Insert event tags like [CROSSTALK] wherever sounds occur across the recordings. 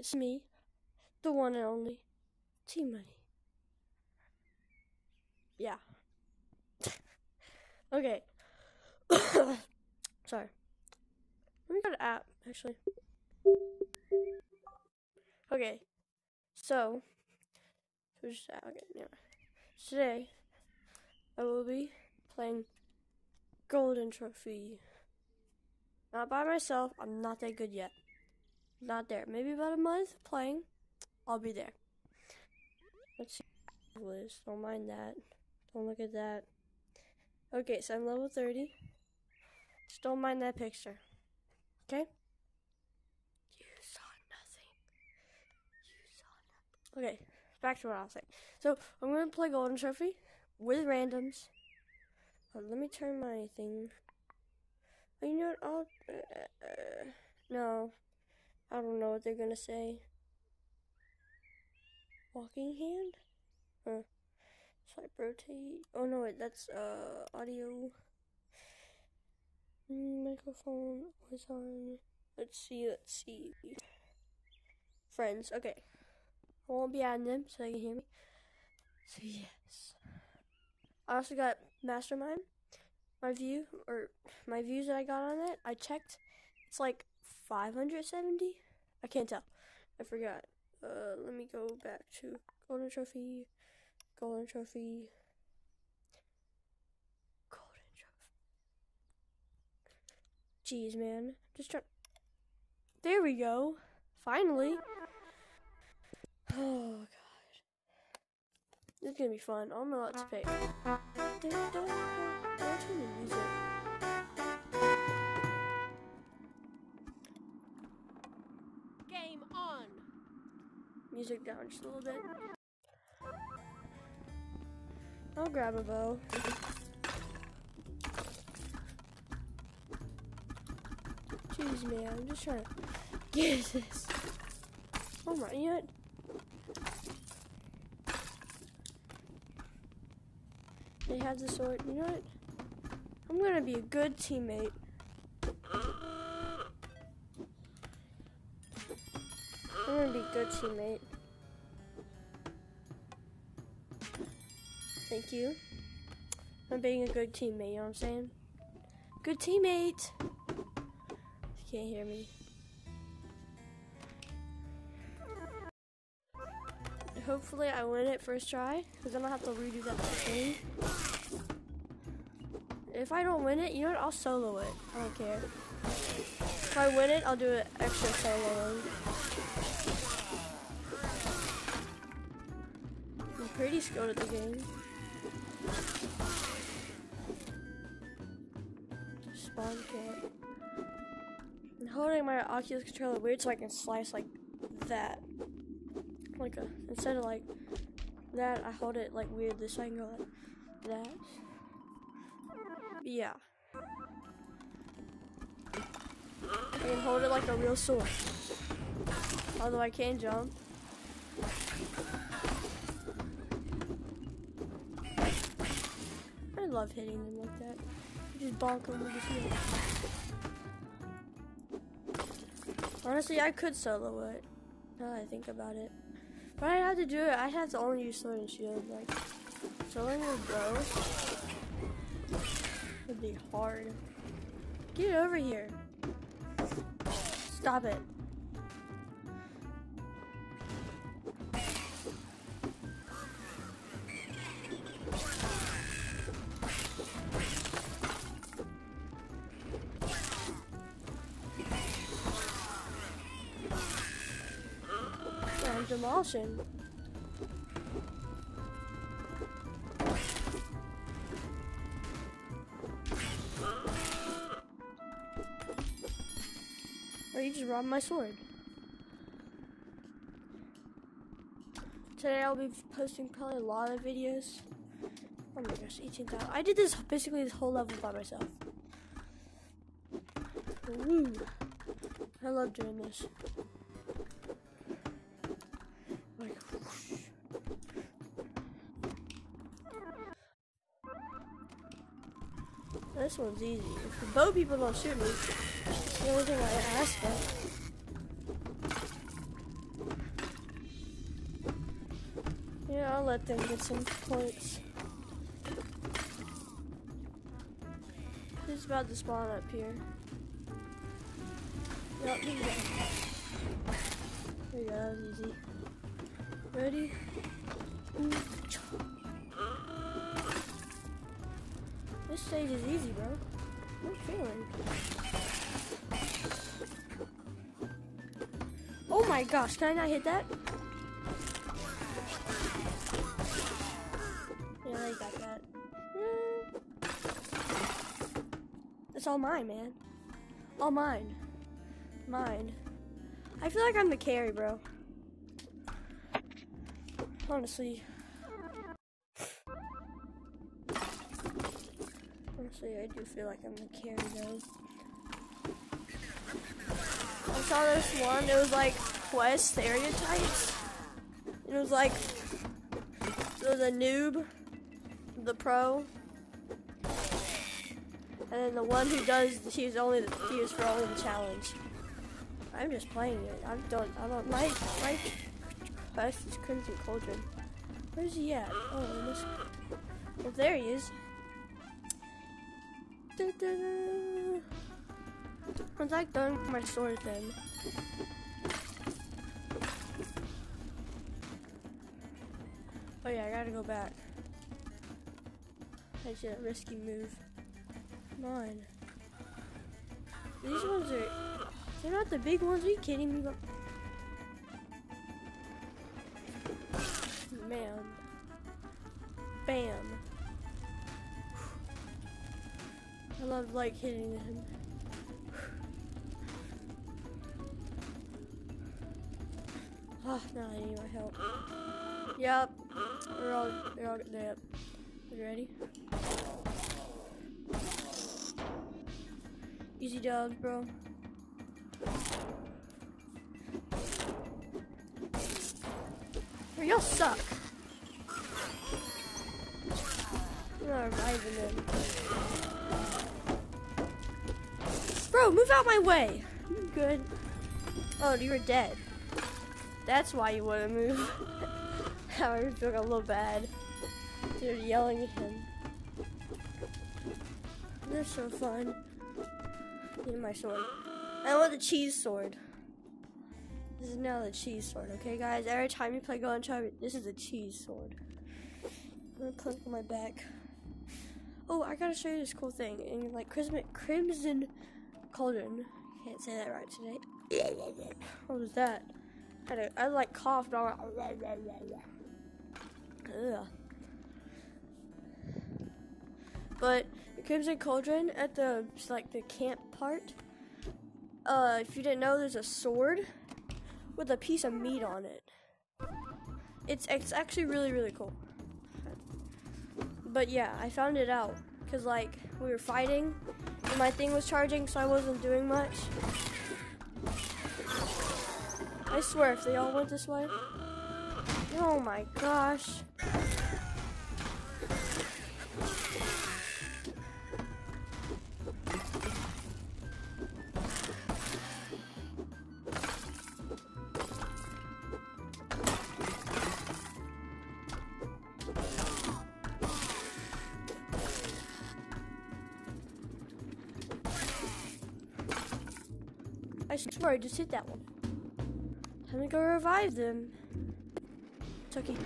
It's me, the one and only T Money. Yeah. [LAUGHS] okay. [COUGHS] Sorry. Let me go to app, actually. Okay. So, who's ah, okay, yeah. Today, I will be playing Golden Trophy. Not by myself. I'm not that good yet. Not there. Maybe about a month playing. I'll be there. Let's see. Don't mind that. Don't look at that. Okay, so I'm level 30. Just don't mind that picture. Okay? You saw nothing. You saw nothing. Okay, back to what I was saying. So, I'm going to play Golden Trophy with randoms. Let me turn my thing. Oh, you know what? I'll. Uh, uh, no. I don't know what they're to say. Walking hand? Huh. Swipe rotate. Oh no, wait, that's uh audio. Mm, microphone was on. Let's see, let's see. Friends, okay. I won't be adding them so they can hear me. So yes. I also got Mastermind. My view or my views that I got on it, I checked. It's like 570. I can't tell. I forgot. Uh, let me go back to Golden Trophy. Golden Trophy. Golden Trophy. Jeez, man. Just try. There we go. Finally. [SIGHS] Oh, God. This is gonna be fun. I don't know what to pick. Game Music down just a little bit. I'll grab a bow. Jeez, man, I'm just trying to get [LAUGHS] this. Oh my, what? They have the sword. You know what? I'm gonna be a good teammate. I'm gonna be a good teammate. Thank you. I'm being a good teammate, you know what I'm saying? Good teammate! You can't hear me. Hopefully I win it first try, because then I'll have to redo that thing. If I don't win it, you know what? I'll solo it. I don't care. If I win it, I'll do an extra solo. I'm pretty skilled at the game. I'm holding my Oculus controller weird so I can slice like that. Like a instead of like that, I hold it like weirdly so I can go like that. Yeah. I can hold it like a real sword. Although I can jump. I love hitting them like that. Just bonk them with shield. Honestly, I could solo it. Now that I think about it. But I have to do it. I have to only use sword and shield. Like, soloing with bow would be hard. Get over here. Stop it. Yeah, Or you just robbed my sword. Today I'll be posting probably a lot of videos. Oh my gosh, 18,000. I did this basically this whole level by myself. Woo. I love doing this. This one's easy. If the bow people don't shoot me, that's the only thing I ask for. Yeah, I'll let them get some points. He's about to spawn up here? Yep, there you go. There you go, that was easy. Ready? Ooh. This stage is easy, bro. Feeling. Oh my gosh, can I not hit that? Yeah, I got that. Mm. It's all mine, man. All mine. Mine. I feel like I'm the carry, bro. Honestly. Honestly, I do feel like I'm the carry, though. I saw this one, it was like quest stereotypes. It was like, was a noob, the pro, and then the one who does, she's only, the, he is for only the challenge. I'm just playing it. I don't, I don't, my, my quest is Crimson Cauldron. Where's he at? Oh, well, oh, there he is. Da -da -da. Once I done with my sword then. Oh yeah, I gotta go back. That's a risky move. Come on. These ones are they're not the big ones, are you kidding me? Man. Love like hitting him. Oh, [SIGHS] no, I need my help. Yep. We're all, we're all, yep. You ready? Easy dubs, bro. Y'all suck. I'm not reviving them. Bro, move out my way. Good? Oh, you were dead. That's why you want to move. [LAUGHS] I feel a little bad. They're yelling at him. They're so fun. Need my sword. I want the cheese sword. This is now the cheese sword, okay guys? Every time you play Golden Trophy, this is a cheese sword. I'm gonna click on my back. Oh, I gotta show you this cool thing. In like Crimson, Crimson Cauldron. Can't say that right today. What was that? I, a, I like coughed. Ugh. But the Crimson Cauldron at the like the camp part. Uh, if you didn't know, there's a sword with a piece of meat on it. It's it's actually really really cool. But yeah, I found it out because like we were fighting, and my thing was charging, so I wasn't doing much. I swear, if they all went this way. Oh my gosh. Just hit that one. Time to go revive them. Tucky.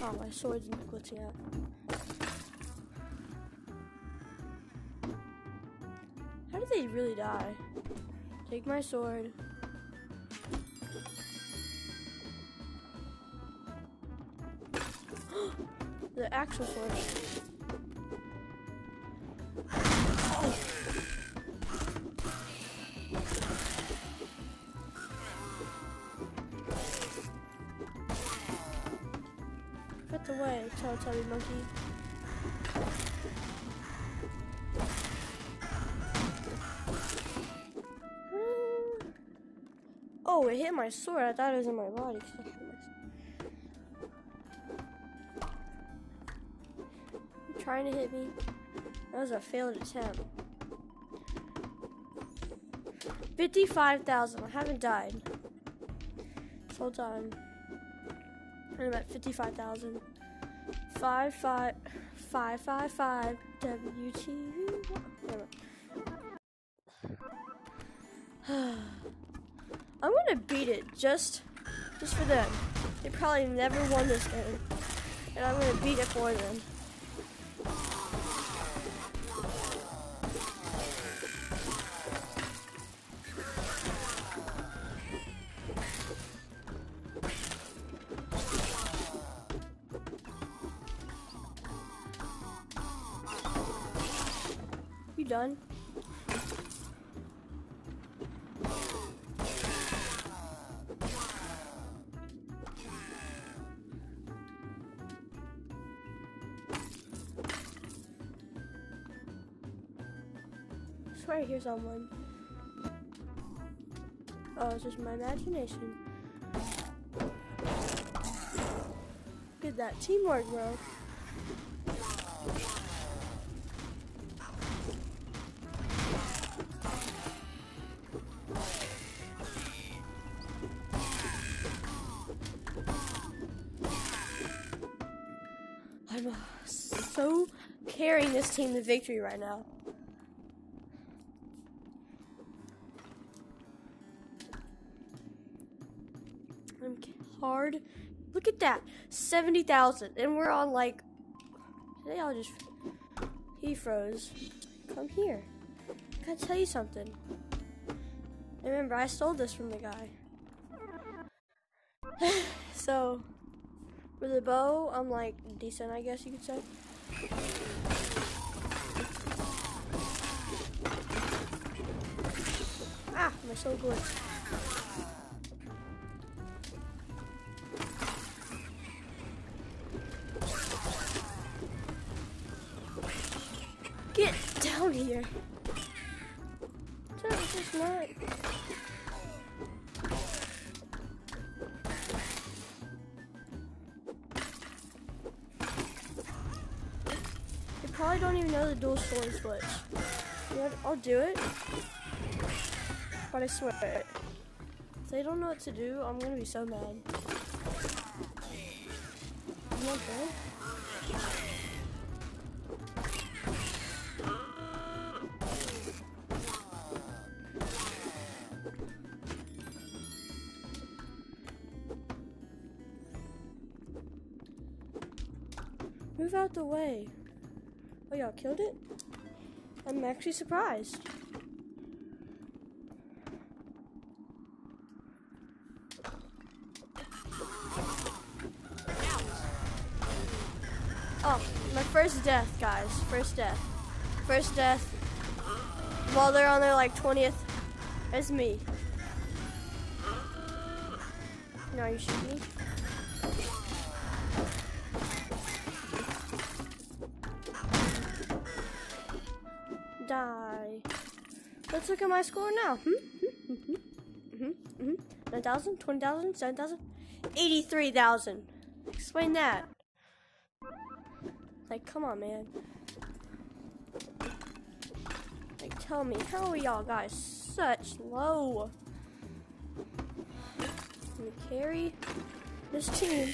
Oh, my sword's glitching out. How did they really die? Take my sword. [GASPS] the actual sword. Get away, Teletubby monkey. Oh, it hit my sword. I thought it was in my body. Trying to hit me? That was a failed attempt. 55,000. I haven't died. Whole time. I'm at 55,000. 5, 5, 5, 5, 5, WTV. [SIGHS] I'm gonna beat it just, just for them. They probably never won this game, and I'm gonna beat it for them. Swear I hear someone. Oh, it's just my imagination. Look at that teamwork, bro. I'm so carrying this team to victory right now. Hard. Look at that, seventy thousand, and we're on like. They all just. He froze. Come here. I gotta tell you something. Remember, I stole this from the guy. [SIGHS] so, with the bow, I'm like decent, I guess you could say. Ah, my so good. Dual. You know what? I'll do it. But I swear, if they don't know what to do, I'm gonna be so mad. I'm not good. Move out the way. Oh, y'all killed it? I'm actually surprised. Oh, my first death, guys. First death. First death. While they're on their like 20th. It's me. No, you shoot me. At my score now. Hmm? Hmm? Hmm? Hmm? Hmm? Hmm? 9,000? 20,000? 7,000? 83,000. Explain that. Like, come on, man. Like, tell me, how are y'all guys such low? Let me carry this team.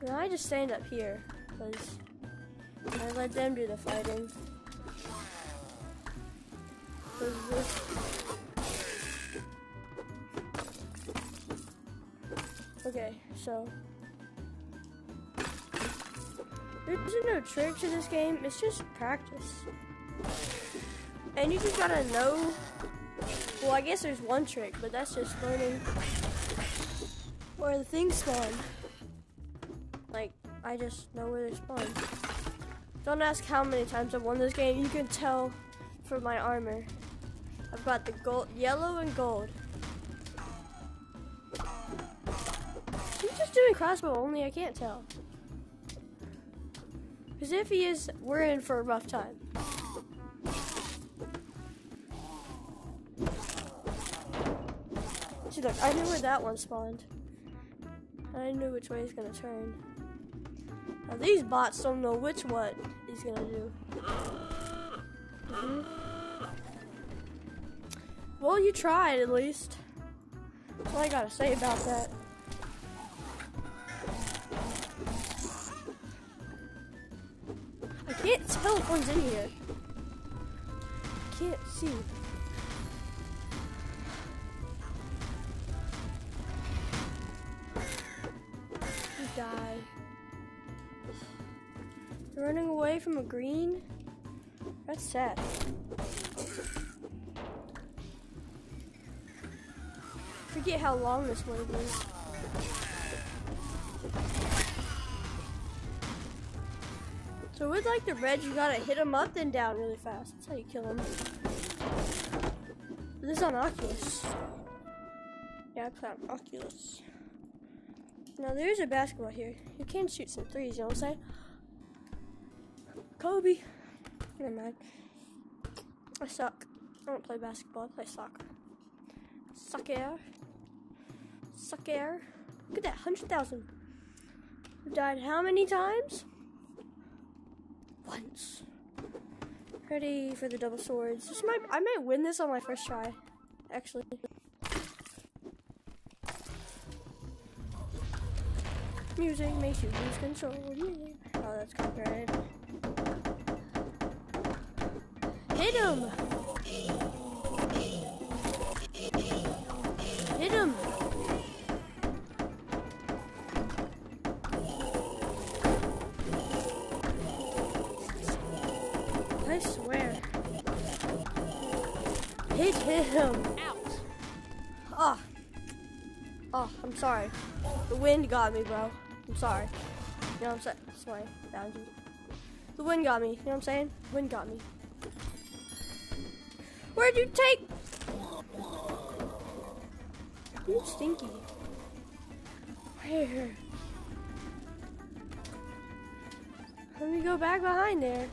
And I just stand up here, because I let them do the fighting. Okay, so there's no trick to this game. It's just practice, and you just gotta know. Well, I guess there's one trick, but that's just learning where the things spawn. Like I just know where they spawn. Don't ask how many times I've won this game. You can tell from my armor. I've the gold, yellow and gold. He's just doing crossbow only. I can't tell. Because if he is, we're in for a rough time. See, look, I knew where that one spawned. I knew which way he's gonna turn. Now these bots don't know which what he's gonna do. Mhm. Well, you tried at least. all I gotta say about that. I can't tell if one's in here. Can't see. You die. Running away from a green? That's sad. Forget how long this wave is. So with like the red, you gotta hit them up then down really fast. That's how you kill them. This is on Oculus. Yeah, I play on Oculus. Now there's a basketball here. You can shoot some threes, you know what I'm saying? Kobe. Never mind. I suck. I don't play basketball, I play soccer. Soccer. Soccer. Look at that, 100,000. Died how many times? Once. Ready for the double swords. This might, I might win this on my first try, actually. Music makes you lose control. Oh, that's copyrighted. Hit him! Wind got me, bro. I'm sorry. You know what I'm saying? Sorry. The wind got me. You know what I'm saying? Wind got me. Where'd you take? You stinky. Where? Let me go back behind there.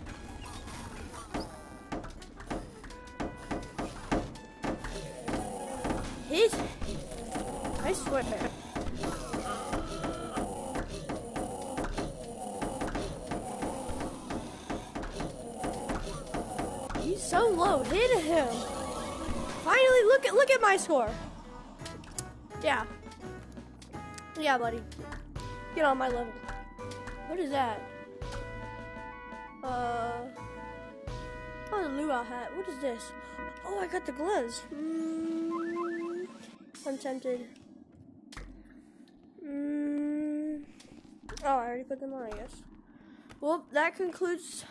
Hit. I swear. He's so Hit him. Finally, look at look at my score. Yeah. Yeah, buddy. Get on my level. What is that? Uh. Oh, the luau hat. What is this? Oh, I got the gloves. Mm, I'm tempted. Mm, oh, I already put them on, I guess. Well, that concludes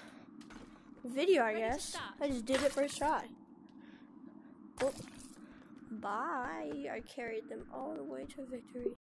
video, I guess. I just did it first try. Well, bye. I carried them all the way to victory.